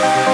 Bye.